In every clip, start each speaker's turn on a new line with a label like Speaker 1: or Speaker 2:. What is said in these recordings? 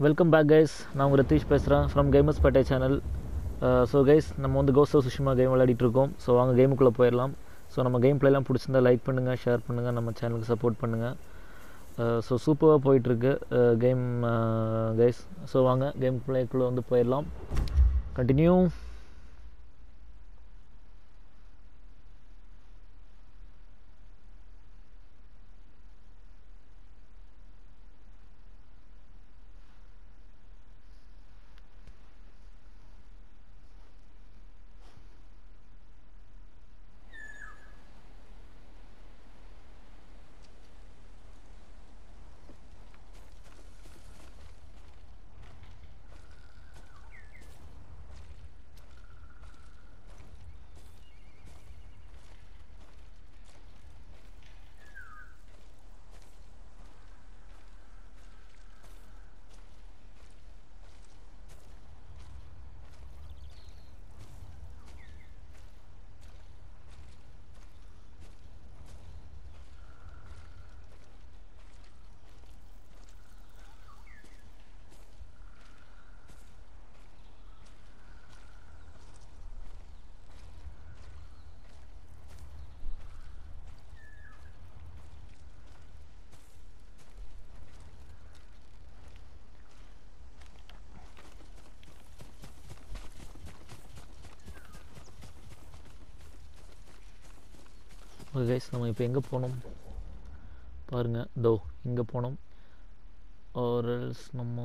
Speaker 1: Welcome back guys நான் உங்கள் ரத்தீஷ் பேசுகிறேன் from gamers Pettai channel so guys நம்ம வந்து கோஸ்ட் ஆஃப் சுஷிமா கேம் விளையாடிட்டு இருக்கோம். ஸோ வாங்க கேமுக்குள்ளே போயிடலாம். ஸோ நம்ம கேம் பிளேலாம் பிடிச்சிருந்தா லைக் பண்ணுங்கள் ஷேர் பண்ணுங்கள் நம்ம சேனலுக்கு சப்போர்ட் பண்ணுங்கள் ஸோ சூப்பராக போயிட்டுருக்கு கேம் கைஸ் ஸோ வாங்க கேம் பிளேக்குள்ளே வந்து போயிடலாம். கண்டினியூ கைஸ் நம்ம இப்போ எங்கே போனோம்? பாருங்கள் தோ இங்கே போனோம். ஆர்எல்ஸ் நம்ம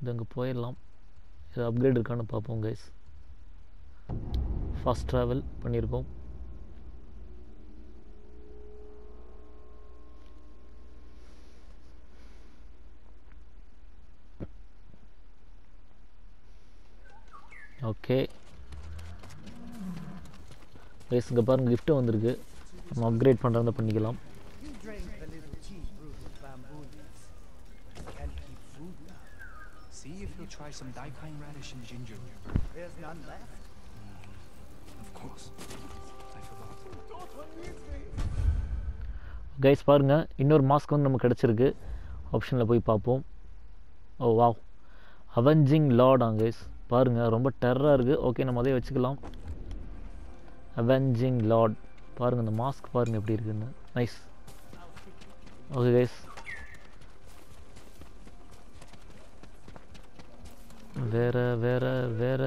Speaker 1: இது அங்கே போயிடலாம். இது அப்கிரேட் இருக்கான்னு பார்ப்போம் கைஸ் ஃபாஸ்ட் ட்ராவல் பண்ணியிருக்கோம். ஓகே கைஸ் இங்கே பாருங்கள் கிஃப்ட்டு வந்திருக்கு நம்ம அப்கிரேட் பண்ணுறதா பண்ணிக்கலாம்
Speaker 2: try some daikine radish and ginger.
Speaker 3: There's none left.
Speaker 2: Of course. I forgot.
Speaker 1: Guys பாருங்கள் இன்னொரு மாஸ்க் வந்து நமக்கு கிடச்சிருக்கு ஆப்ஷனில் போய் பார்ப்போம் ஓ வாவ் அவெஞ்சிங் லார்டாங்க கைஸ் பாருங்கள் ரொம்ப டெரராக இருக்குது ஓகே நம்ம அதே வச்சுக்கலாம் அவெஞ்சிங் லார்ட் பாருங்கள் இந்த மாஸ்க் பாருங்கள் எப்படி இருக்குன்னு. நைஸ் ஓகே கைஸ் வேற வேற வேற.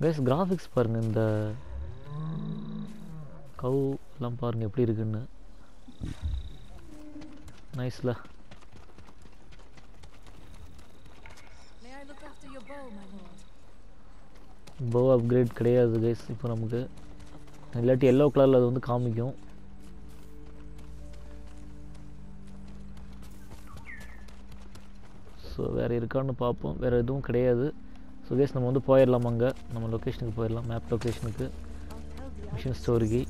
Speaker 1: கைஸ் கிராஃபிக்ஸ் பாருங்கள் இந்த கவு எல்லாம் பாருங்கள் எப்படி இருக்குன்னு. நைஸில் போ அப்கிரேட் கிடையாது கைஸ் இப்போ நமக்கு இல்லாட்டி எல்லோ கலரில் அது வந்து காமிக்கும். ஸோ வேறு இருக்கான்னு பார்ப்போம். வேறு எதுவும் கிடையாது. ஸோ கேஸ் நம்ம வந்து போயிடலாம் அங்கே. நம்ம லொக்கேஷனுக்கு போயிடலாம். மேப் லொக்கேஷனுக்கு மிஷின் ஸ்டோரிக்கு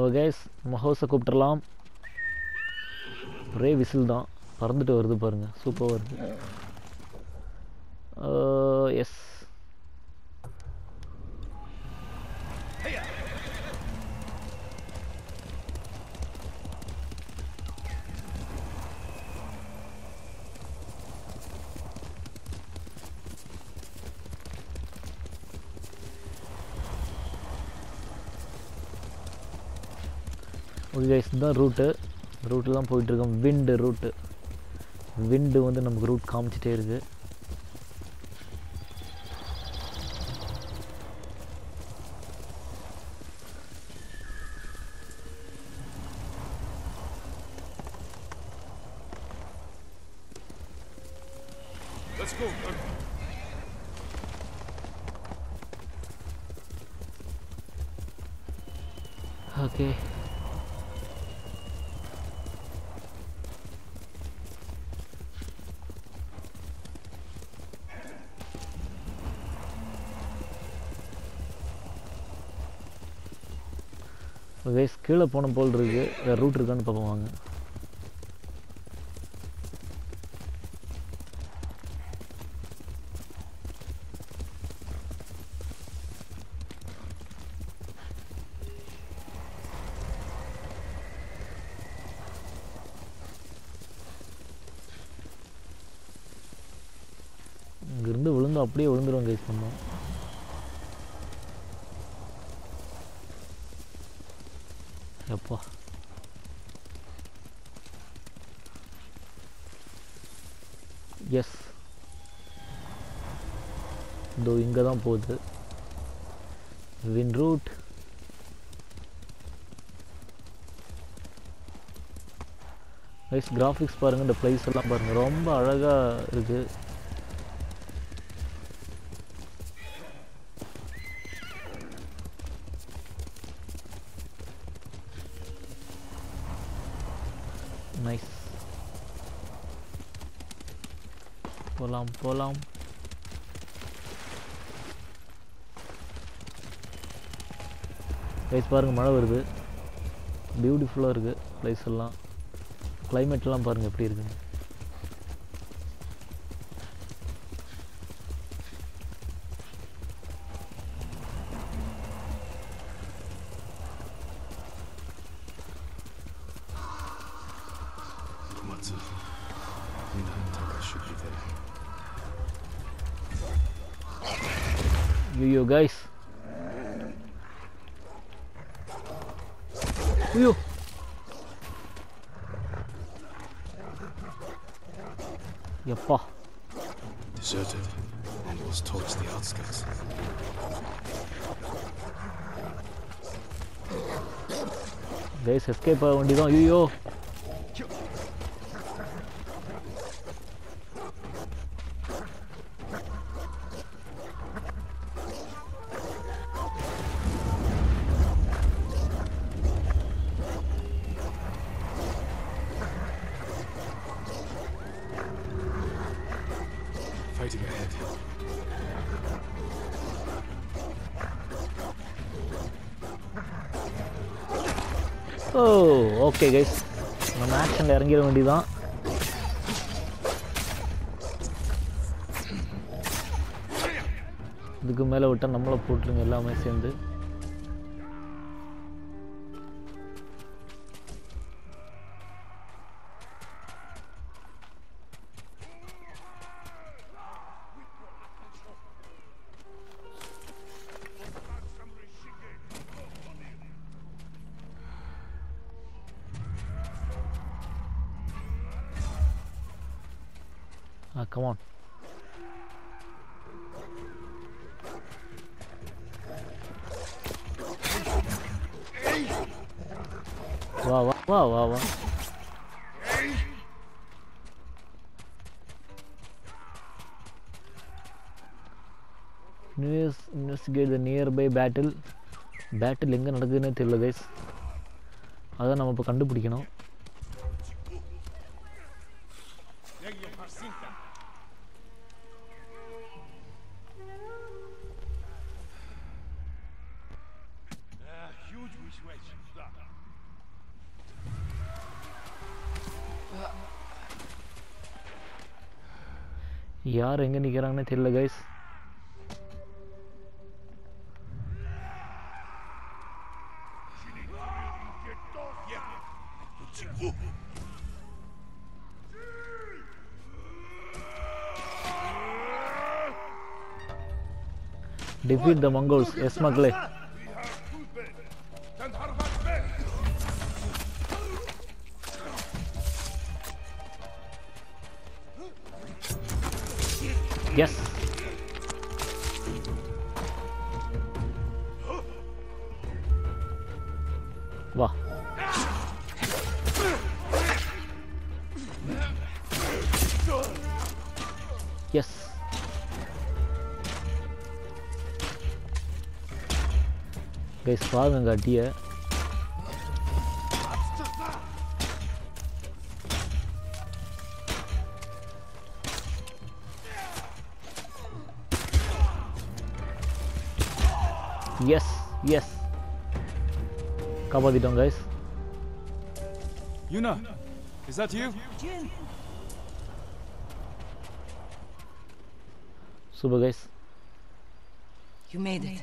Speaker 1: ஓ கேஸ் மஹோஸை கூப்பிட்டுலாம் ஒரே விசில் தான். பறந்துட்டு வருது பாருங்கள் சூப்பராக வருது. Uh, yes okay guys route ரூட்டில் தான் போயிட்டுருக்கோம் விண்டு ரூட்டு விண்டு வந்து நமக்கு ரூட் காமிச்சிட்டே இருக்குது
Speaker 2: Let's go.
Speaker 1: ஓகே கைஸ் கீழே போன போல் இருக்குது வேறு ரூட் இருக்கான்னு பார்ப்போம் வாங்க. இங்கேருந்து விழுந்து அப்படியே விழுந்துருவோம் கைஸ் பண்ணோம் எப்பா எஸ் இதோ இங்கே தான் போகுது வின் ரூட் கைஸ் கிராஃபிக்ஸ் பாருங்கள் இந்த பிளேஸ் எல்லாம் பாருங்கள் ரொம்ப அழகாக இருக்குது நைஸ் போகலாம் ப்ளேஸ் கைஸ் பாருங்கள் மழை வருது. பியூட்டிஃபுல்லாக இருக்குது ப்ளேஸ் எல்லாம். கிளைமேட்லாம் பாருங்கள் எப்படி இருக்குன்னு. Wheel. Yapa.
Speaker 4: Deserted and was towards the outskirts.
Speaker 1: Guys, escape.
Speaker 4: by don't
Speaker 1: you. Okay guys நம்ம ஆக்ஷனில் இறங்கிட வேண்டியதான் இதுக்கு மேலே விட்டால் நம்மளை போட்டுருங்க எல்லாமே சேர்ந்து. Ah, come on. Wow, wow, wow, wow, News investigate the nearby battle. Battle எங்கே நடக்குதுன்னே தெரியல கைஸ் அதை நம்ம இப்போ கண்டுபிடிக்கணும் gerang nih tila guys defeat the Mongols yes magle guys பாருங்க அட்டியை S S காப்பாற்றிட்டோம் guys
Speaker 4: Yuna, is that you?
Speaker 1: Super guys
Speaker 5: You made it.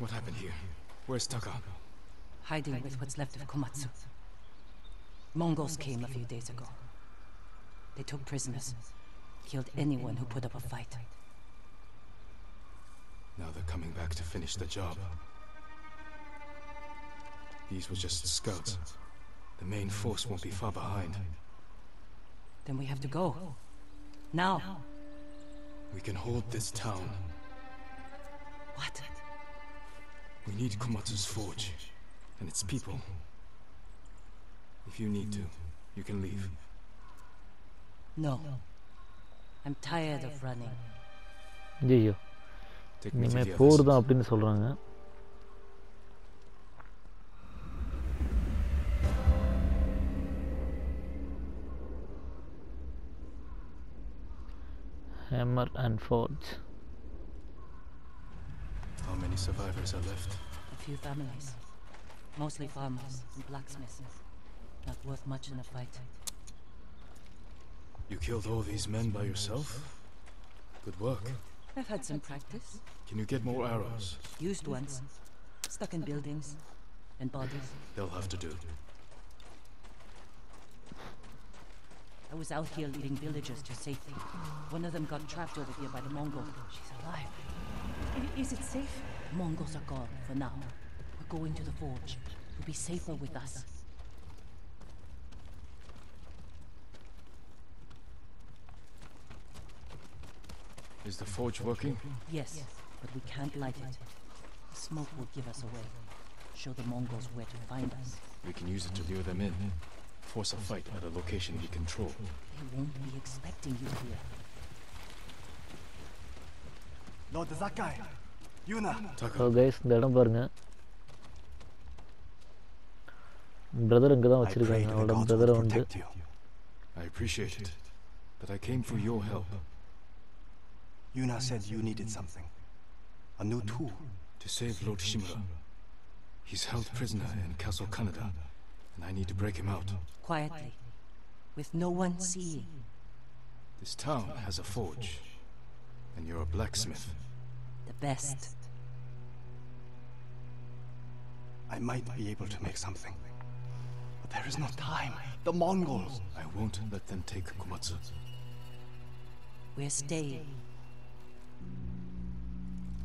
Speaker 4: What happened here? Where's Taka?
Speaker 5: Hiding with what's left of Komatsu. Mongols came a few days ago. They took prisoners. Killed anyone who put up a fight.
Speaker 4: Now they're coming back to finish the job. These were just scouts. The main force won't be far behind.
Speaker 5: Then we have to go. Now.
Speaker 4: We can hold this town.
Speaker 5: What?
Speaker 4: We need Komatsu's forge and its people. If you need to, you can leave.
Speaker 5: No. I'm tired of running.
Speaker 1: ஐயோ
Speaker 4: Take me to
Speaker 1: இனிமேல்
Speaker 4: the
Speaker 1: bore
Speaker 4: others.
Speaker 1: தான் அப்படின்னு சொல்கிறாங்க hammer and forge
Speaker 4: how many survivors are left?
Speaker 5: A few families. Mostly farmers and blacksmiths. Not worth much in a fight.
Speaker 4: You killed all these men by yourself? Good work.
Speaker 5: I've had some practice.
Speaker 4: Can you get more arrows?
Speaker 5: Used ones. Stuck in buildings. And bodies.
Speaker 4: They'll have to do.
Speaker 5: I was out here leading villagers to safety. One of them got trapped over here by the Mongol. She's alive. I- Is it safe? Mongols are gone for now. We're going to the forge. You'll be safer with us.
Speaker 4: Is the forge working?
Speaker 5: Yes, but we can't light it. The smoke will give us away. Show the Mongols where to find us.
Speaker 4: We can use it to lure them in. Force a fight at a location we control.
Speaker 5: They won't be expecting you here.
Speaker 1: So guys இந்த இடம் பாருங்க brother இங்கே தான் வச்சிருக்காங்க
Speaker 3: அவரோட
Speaker 1: பிரதரை வந்து
Speaker 4: I appreciate it, but I came for your help.
Speaker 3: Yuna said you needed something. A new tool.
Speaker 4: To save Lord Shimura. He's held prisoner in Castle Kaneda, and I need to break him out.
Speaker 5: Quietly, with no one seeing.
Speaker 4: This town has a forge and you're a blacksmith.
Speaker 5: The best.
Speaker 3: I might be able to make something. But there is no time. The Mongols.
Speaker 4: I won't let them take Komatsu.
Speaker 5: We're staying.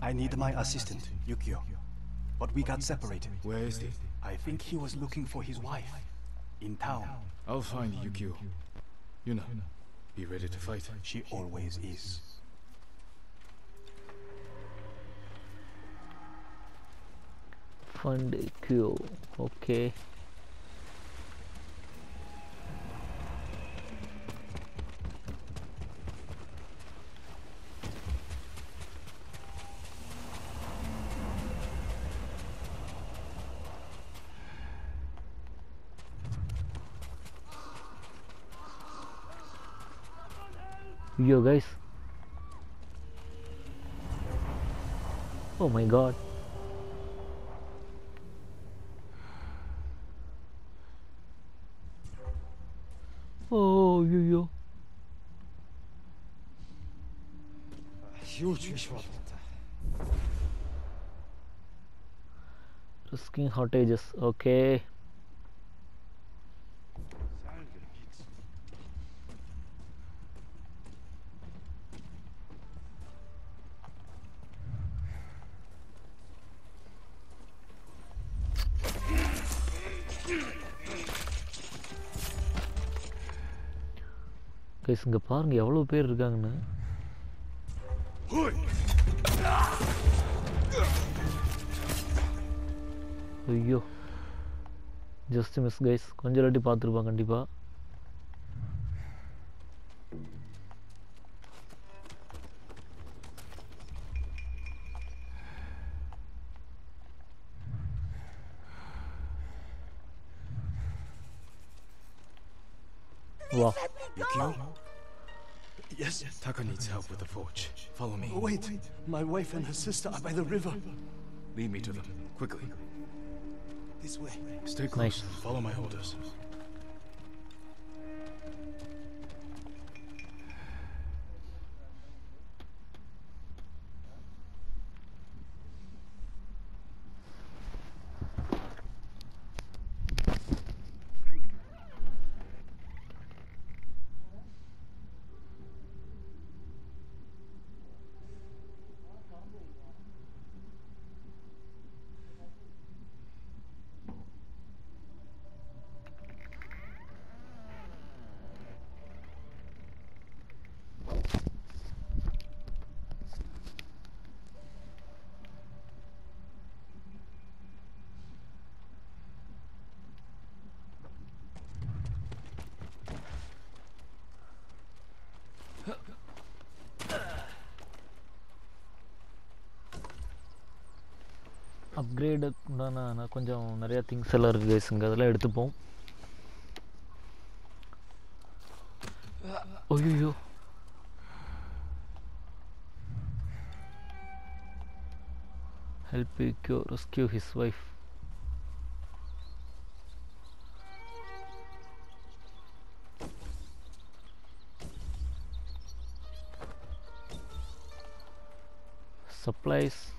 Speaker 3: I need my assistant, Yukio. But we got separated.
Speaker 4: Where is he?
Speaker 3: I think he was looking for his wife. In town.
Speaker 4: I'll find Yukio. Yuna, be ready to fight.
Speaker 3: She always is.
Speaker 1: fund queue okay. Yo guys. Oh my god. Risking hotages okay. Guys இங்கே பாருங்க எவ்வளோ பேர் இருக்காங்கன்னு. ஐயோ just miss guys கொஞ்சம் இல்லாட்டி பார்த்துருப்பான் கண்டிப்பாக வா
Speaker 4: Yukio?
Speaker 3: Yes.
Speaker 4: Taka needs help with the forge. Follow me.
Speaker 3: Wait. My wife and her sister are by the river.
Speaker 4: Lead me to them, quickly.
Speaker 3: This way.
Speaker 4: Stay close.
Speaker 1: Nice.
Speaker 4: Follow my orders.
Speaker 1: ரைடுக்குண்டான கொஞ்சம் நிறையா things எல்லாம் இருக்குது கைஸுங்க அதெல்லாம் எடுத்துப்போம் ஐயோ help you rescue his wife supplies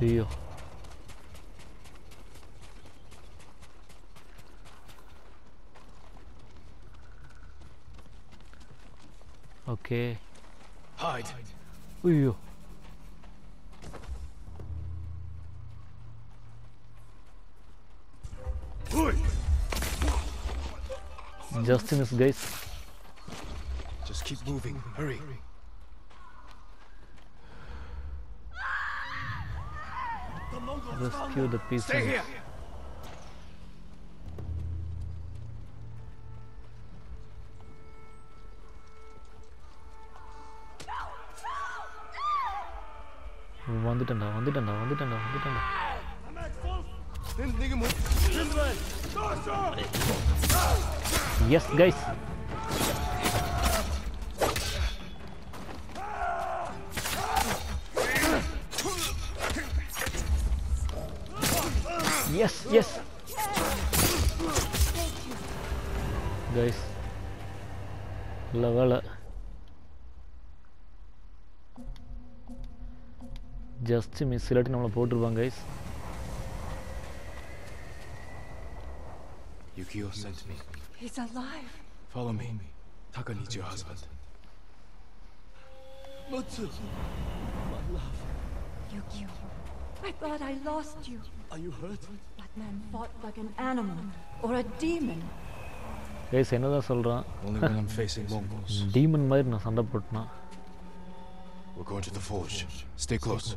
Speaker 1: Heal. Okay.
Speaker 4: Hide.
Speaker 1: Ooh. Just in this, guys.
Speaker 4: Just keep moving. Hurry.
Speaker 1: Hurry. the
Speaker 4: Stay
Speaker 1: peasants
Speaker 4: here.
Speaker 1: வந்துட்டேன்டா வந்துட்டேன்டா வந்துட்டேன்டா வந்துட்டேன்டா S guys S yes guys நல்ல வேலை ஜஸ்ட் மிஸ் இல்லாட்டி நம்மளை போட்டிருப்பாங்க guys
Speaker 4: Yukio sent me.
Speaker 6: He's alive.
Speaker 4: Follow me. Taka needs your husband.
Speaker 3: Mutsu. My love.
Speaker 6: Yukio. I thought I lost you.
Speaker 3: Are you hurt?
Speaker 6: That man fought like an animal or a demon.
Speaker 1: Guys என்னதான் சொல்கிறான்
Speaker 4: Only when I'm facing Mongols.
Speaker 1: Demon மாதிரி நான் சண்டை போட்டேனா
Speaker 4: We're going to the forge. Stay close.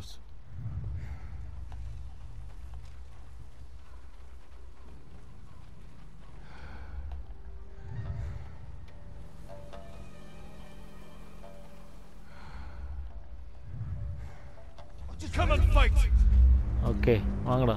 Speaker 3: Come and fight!
Speaker 1: Okay வாங்கடா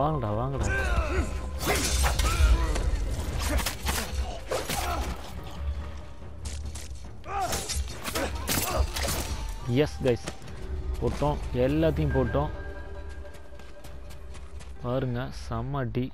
Speaker 1: வாங்கடா வாங்கடா. S guys போட்டோம். எல்லாத்தையும் போட்டோம். பாருங்க செம்ம அடி.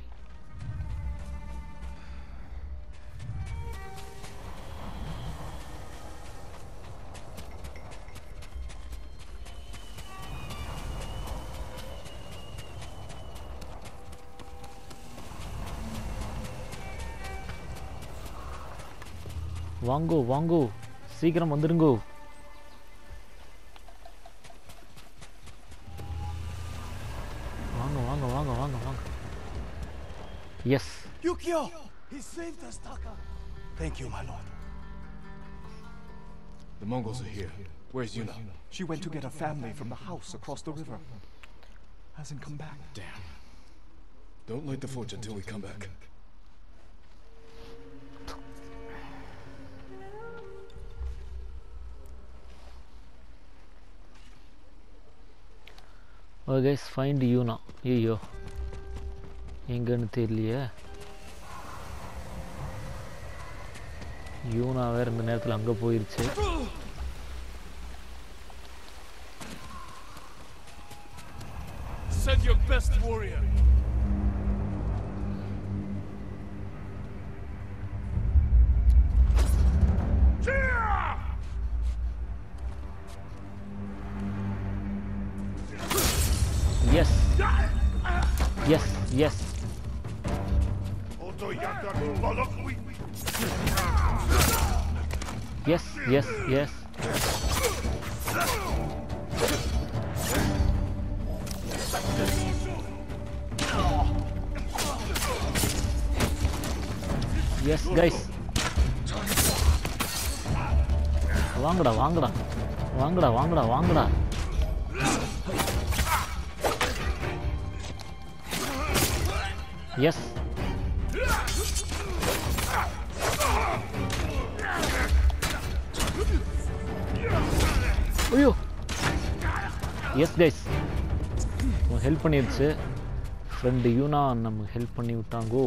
Speaker 1: வாங்கோ வாங்கோ சீக்கிரம் வந்துருங்கோ வாங்க வாங்க வாங்க வாங்க வாங்க S
Speaker 3: Yukio! He saved us, Taka! Thank you, my lord.
Speaker 4: The Mongols are here. Where's Yuna?
Speaker 2: She went to get a family from the house across the river. Hasn't come back.
Speaker 4: Damn. Don't light the forge until we come back.
Speaker 1: Guys find Yuna ஐயோ எங்கன்னு தெரியலையே. யூனா வேறு இந்த நேரத்தில் அங்கே போயிருச்சு.
Speaker 4: Send your best warrior.
Speaker 1: Yes yes yes guys வாங்கடா வாங்கடா வாங்கடா வாங்கடா வாங்கடா எஸ் எஸ் கைஸ் ஹெல்ப் பண்ணிடுச்சு ஃப்ரெண்டு யூனா நமக்கு ஹெல்ப் பண்ணி விட்டாங்கோ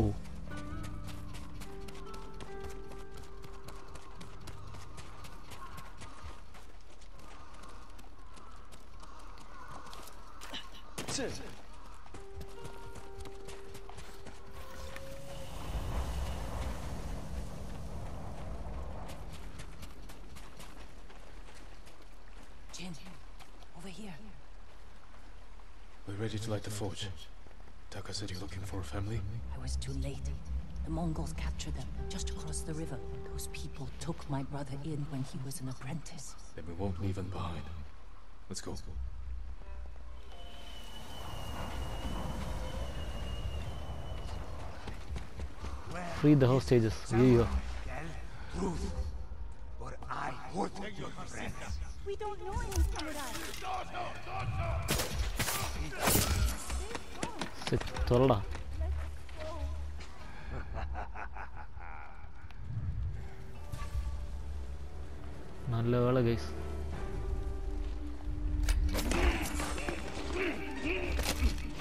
Speaker 4: forge. Taka said you're looking for a family?
Speaker 5: I was too late. The Mongols captured them, just across the river. Those people took my brother in when he was an apprentice.
Speaker 4: Then we won't leave him behind. Let's go.
Speaker 1: Free the hostages. Here
Speaker 3: Truth, or I hurt your friends.
Speaker 6: We don't know any samurai.
Speaker 1: தொல்லடா நல்ல வேலை guys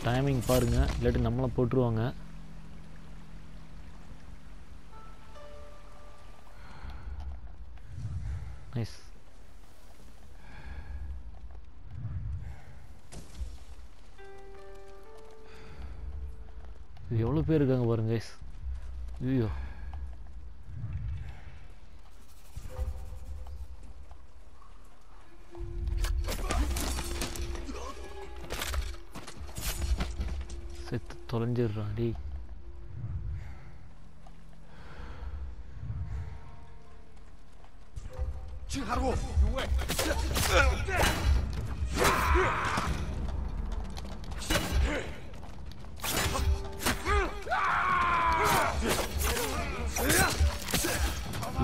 Speaker 1: timing பாருங்கள் இல்லாட்டி நம்மளாம் போட்டுருவாங்க பேர் இருக்காங்க பாருங்க guys ஐயோ. செத்து தொலைஞ்சிடுறான் டேய்.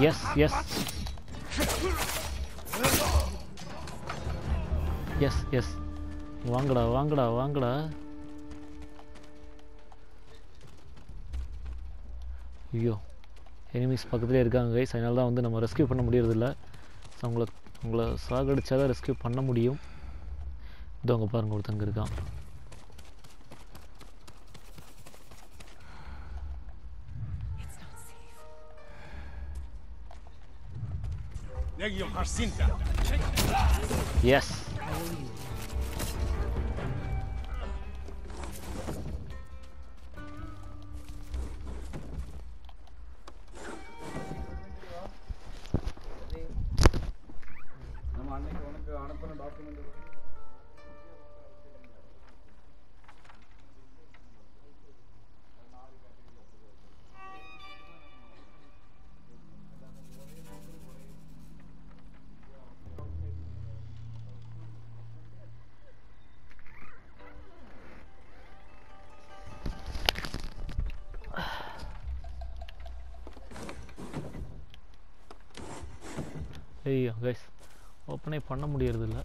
Speaker 1: எஸ் எஸ் எஸ் எஸ் வாங்கடா வாங்கடா வாங்கடா. ஐயோ எனிமீஸ் பக்கத்துலேயே இருக்காங்க கைஸ் அதனால தான் வந்து நம்ம ரெஸ்க்யூ பண்ண முடியறதில்ல. ஸோ உங்களை உங்களை சாகடிச்சா தான் ரெஸ்க்யூ பண்ண முடியும். இதோ அங்கே பாருங்க ஒருத்தங்க இருக்கான். Yes. பண்ண முடியறதில்ல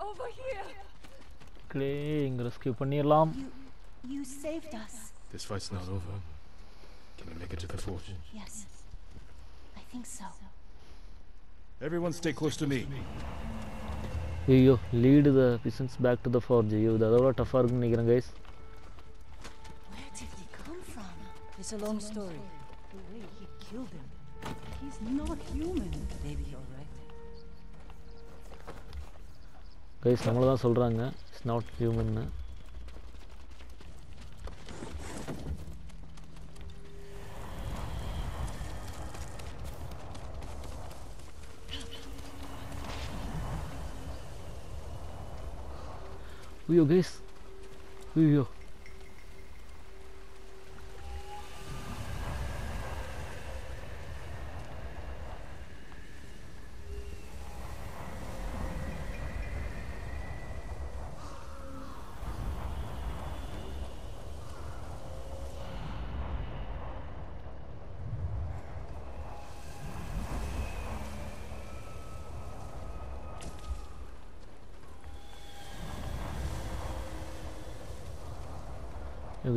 Speaker 6: Over here!
Speaker 1: க்ளே இங்கே ரெஸ்கியூ பண்ணிடலாம்
Speaker 7: You you saved us.
Speaker 4: This fight's not over. Can you make it to the forge?
Speaker 7: Yes. I think so.
Speaker 2: Everyone stay close to me.
Speaker 1: ஐயோ lead the பிசன்ஸ் back to the forge ஐயோ இது அதோட டஃப்பாக இருக்குன்னு நினைக்கிறேன் guys
Speaker 5: It's a long story. The way he killed him. He's not human. Maybe you're right.
Speaker 1: Guys நம்மள தான் சொல்கிறாங்க இட்ஸ் நாட் ஹியூமன்னு ஐயோ கைஸ் ஐயோ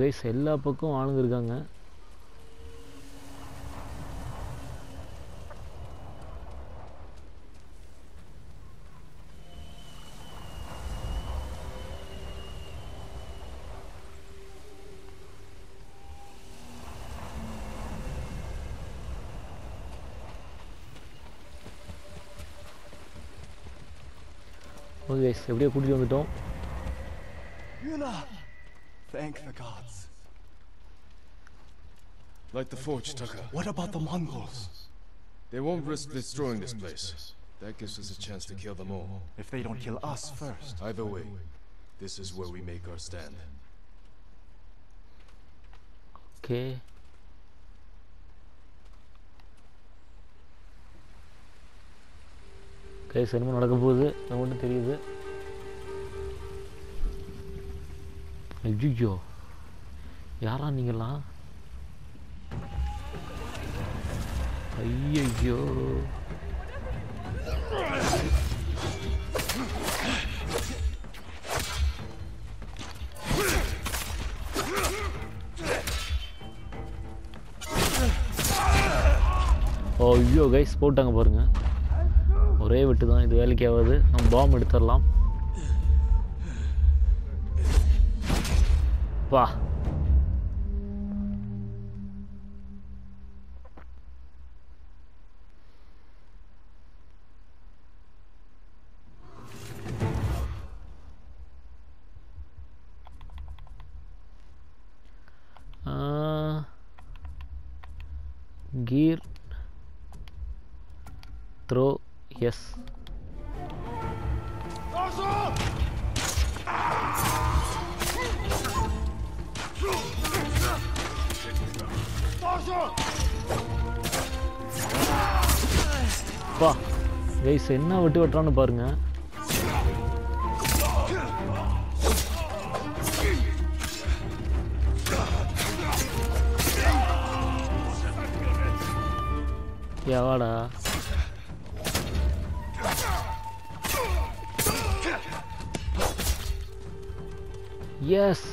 Speaker 1: கைஸ் எல்லா பக்கம் ஆளுங்க இருக்காங்க. ஓகே கைஸ் எப்படியோ கூட்டிகிட்டு வந்துட்டோம்.
Speaker 2: Thank the gods.
Speaker 4: Light the forge, Taka.
Speaker 2: What about the Mongols?
Speaker 4: They won't risk destroying this place. That gives us a chance to kill them all.
Speaker 2: If they don't kill us first.
Speaker 4: Either way, this is where we make our stand.
Speaker 1: Okay. Guys என்னமோ நடக்க போகுது ஒன்றும் தெரியுது ஐயோ யாரா நீங்களா ஐயோ ஐயோ கைஸ் போட்டாங்க பாருங்கள் ஒரே வெட்டு தான் இது வேலைக்கு ஆகாது. நம்ம பாம் எடுத்துடலாம். 是吧？என்ன விட்டு வெட்டுறான்னு பாருங்க. எவாடா எஸ்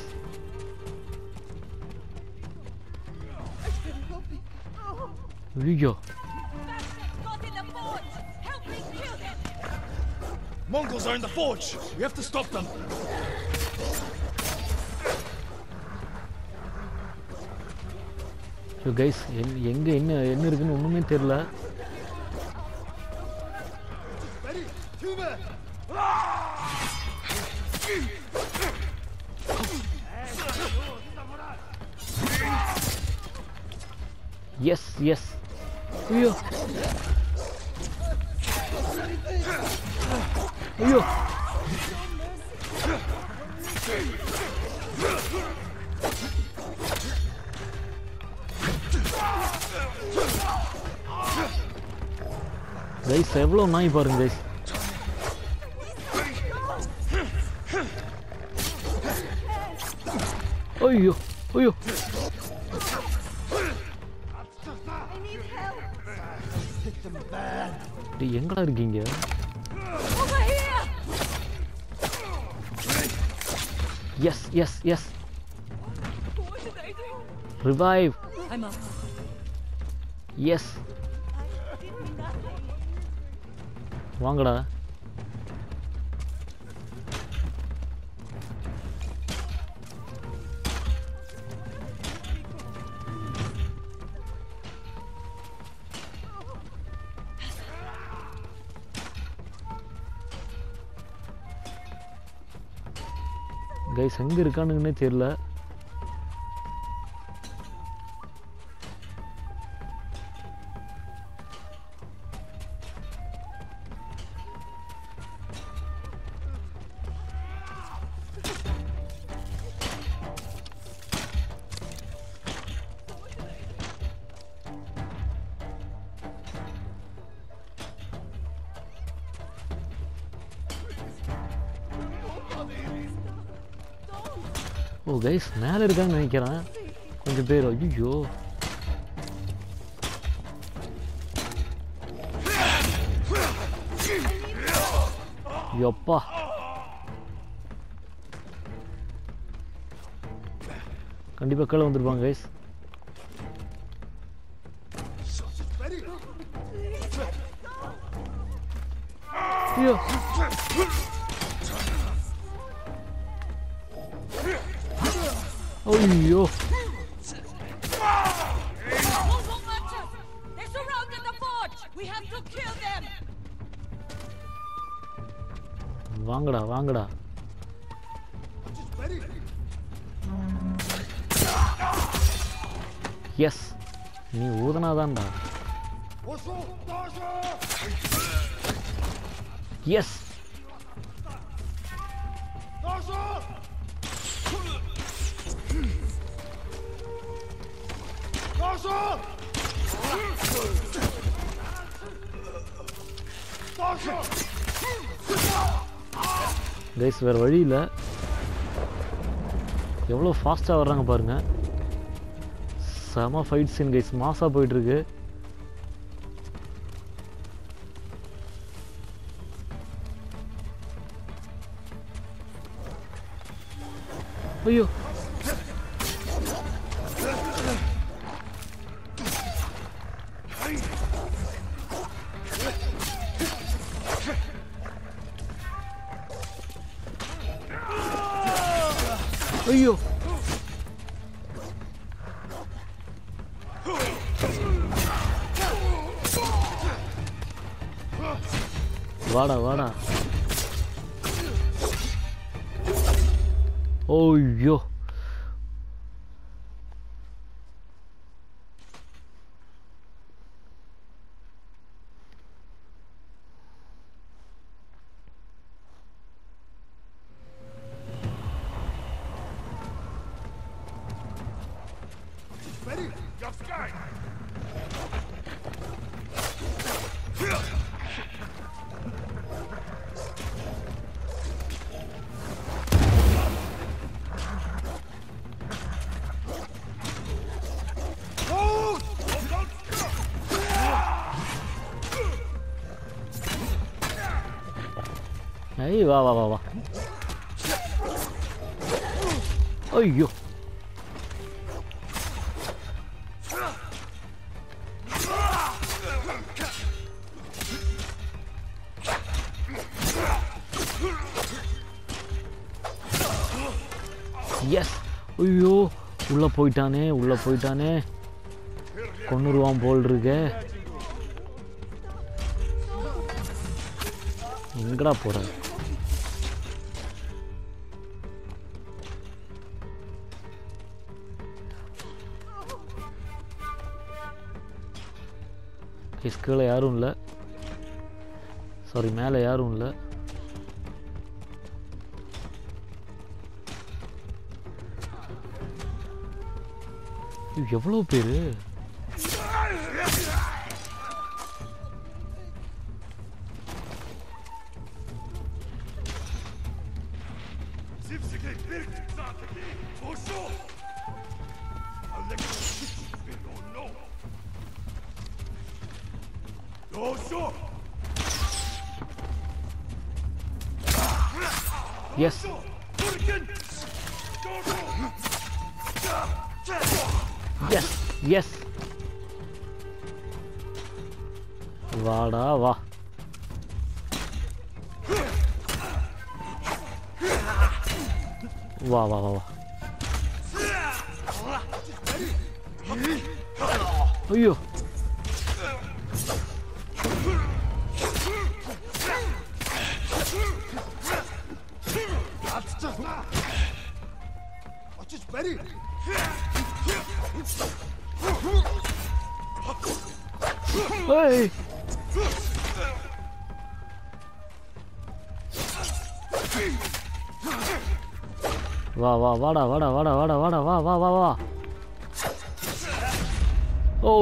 Speaker 1: ஐயோ.
Speaker 2: Mongols are in the forge! We have to stop them!
Speaker 1: So guys எங் எங்கே என்ன என்ன இருக்குன்னு ஒன்றுமே தெரில எவ்வளோ நாய் பாருங்க கைஸ் ஐயோ ஐயோ டேய் எங்கடா இருக்கீங்க
Speaker 6: Over here!
Speaker 1: S yes S
Speaker 6: What did I do?
Speaker 1: Revive
Speaker 5: I'm up.
Speaker 1: S வாங்கடா. கைஸ் எங்கே இருக்கானுங்கன்னே தெரியல. கைஸ் மேலே இருக்கான்னு நினைக்கிறேன். கொஞ்சம் பேர் ஐயோ எப்பா கண்டிப்பாக கீழே வந்துருப்பாங்க கைஸ் ஐயோ ஐயோ. வாங்கடா வாங்கடா. எஸ் நீ ஊதனாதான்டா. எஸ் கைஸ் வேறு வழி இல்லை. எவ்வளோ ஃபாஸ்ட்டாக வர்றாங்க பாருங்கள் செம ஃபைட் சீன் கைஸ் மாசாக போயிட்டுருக்கு. ஐயோ. வாடா வாடா. ஓய்யோ. வா வா வா வா. ஐயோ. எஸ் ஐயோ உள்ள போயிட்டானே உள்ள போயிட்டானே. கொன்னுருவான் போல் இருக்கு எங்கடா போற? Guys, கீழே யாரும் இல்லை. சாரி மேலே யாரும் இல்லை. எவ்வளோ பேர்? เฮ้ยว้าว้าว้าดาว้าดาว้าดาว้าดาว้าดาว้าว้าว้าโอ้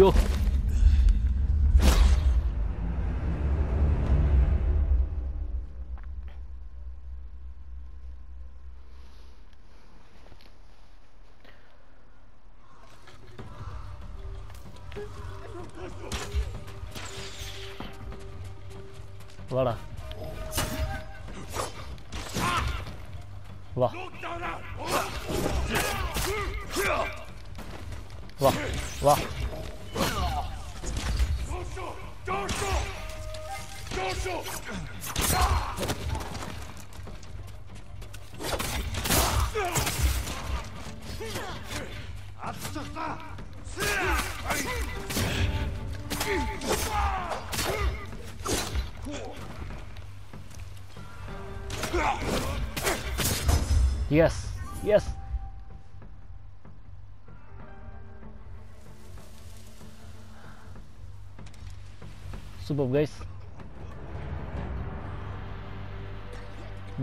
Speaker 1: ย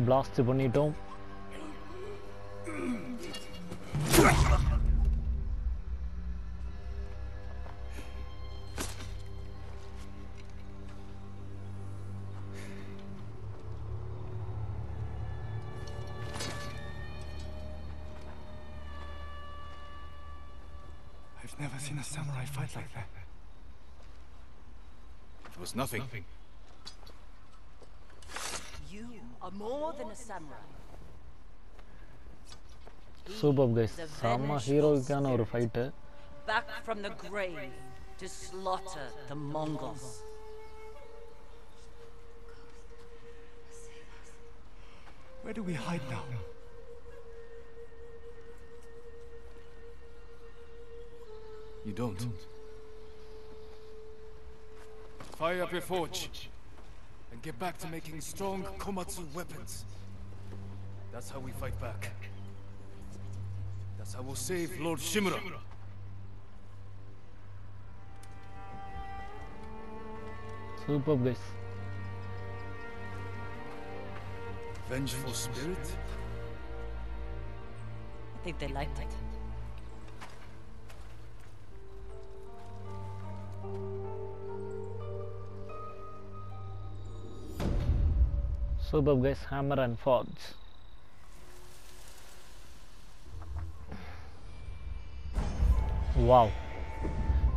Speaker 1: பிளாஸ்ட் பண்ணிட்டோம்
Speaker 2: I've never seen a samurai fight like that.
Speaker 4: It was nothing.
Speaker 5: You than a samurai.
Speaker 1: Super guys
Speaker 5: The
Speaker 1: செம்ம
Speaker 5: vengeful
Speaker 1: ஹீரோயிக்கான ஒரு
Speaker 5: spirit,
Speaker 1: fight
Speaker 5: Back from the grave to slaughter the Mongols.
Speaker 2: Where do we hide now?
Speaker 4: You don't. Fire up your forge. and get back to making strong Komatsu weapons. That's how we fight back. That's how we'll save Lord Shimura.
Speaker 1: Superb, guys.
Speaker 4: Vengeful spirit?
Speaker 5: I think they liked it.
Speaker 1: Super guys hammer and forge wow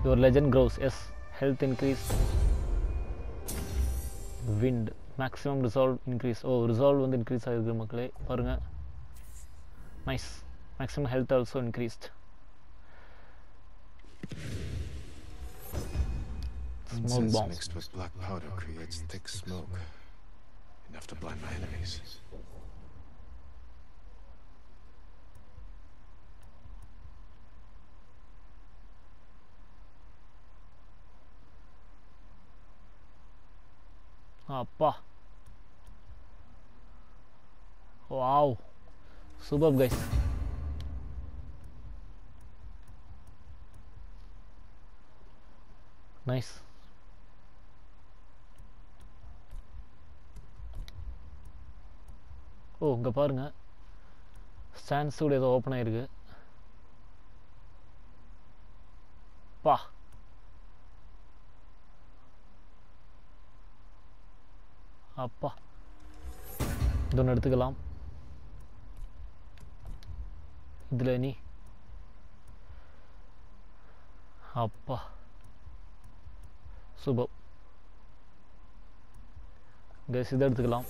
Speaker 1: your legend cross S health increase wind maximum resolve increase oh resolve வந்து increase ஆகிருக்கு மக்களே பாருங்கள் nice maximum health also increased Smoke
Speaker 8: Incense
Speaker 1: bombs.
Speaker 8: mixed with black powder creates thick smoke. Enough to blind my enemies.
Speaker 1: அப்பா wow super guys nice Oh இங்கே பாருங்க. Stand கூட ஏதோ open ஆயிருக்கு. பா. அப்பா. இது ஒன்று எடுத்துக்கலாம். இதில் நீ அப்பா. சுபம். கேஸ் இதை எடுத்துக்கலாம்.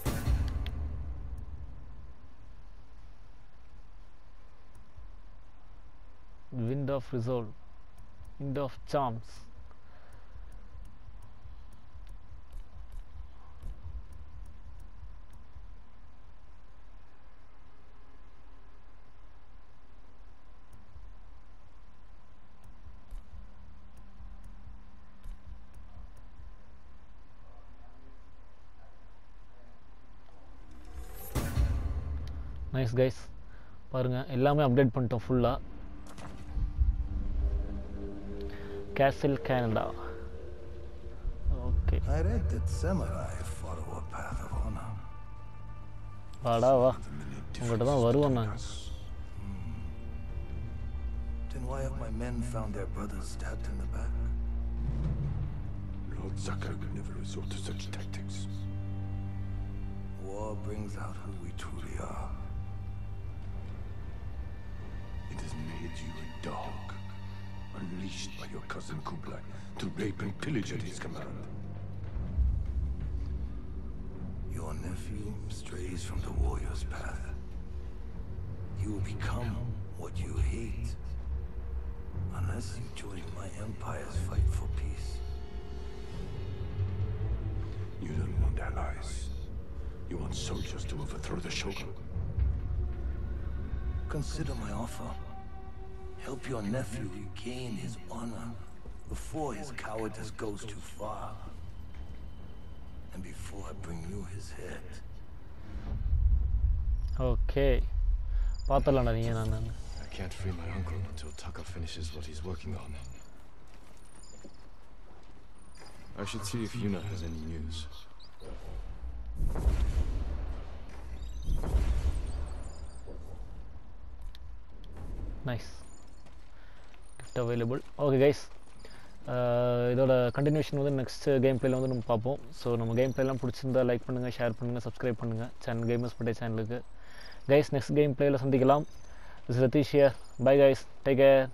Speaker 1: wind of resolve wind of charms nice guys பாருங்கள் எல்லாமே அப்டேட் பண்ணிட்டோம் ஃபுல்லாக Castle, Kaneda. Okay.
Speaker 9: I read that samurai follow a path of honor.
Speaker 1: Vada வா உங்கள்கிட்ட தான் வருவோம் நாங்கள் hmm.
Speaker 9: Then why have my men found their brothers stabbed in the back?
Speaker 8: Lord Zucker could never resort to such tactics.
Speaker 9: War brings out who we truly
Speaker 8: unleashed by your cousin Kublai to rape and pillage at his command.
Speaker 9: Your nephew strays from the warrior's path. You will become what you hate. Unless you join my empire's fight for peace.
Speaker 8: You don't want allies. You want soldiers to overthrow the Shogun.
Speaker 9: Consider my offer. Help your nephew regain his honor before his cowardice goes too far. And before I bring you his head.
Speaker 1: Okay.
Speaker 8: I can't free my uncle until Taka finishes what he's working on. I should see if Yuna has any news.
Speaker 1: Nice. Gift available okay guys இதோட continuation வந்து next game பிளேல வந்து நம்ம பார்ப்போம். So நம்ம game பிளேலாம் பிடிச்சிருந்தா like பண்ணுங்கள் share பண்ணுங்கள் சப்ஸ்கிரைப் பண்ணுங்கள் சேனல் கேமர்ஸ் பட்டே சேனலுக்கு கைஸ் நெக்ஸ்ட் கேம் பிளேயில் சந்திக்கலாம் is Ratheesh here bye guys take care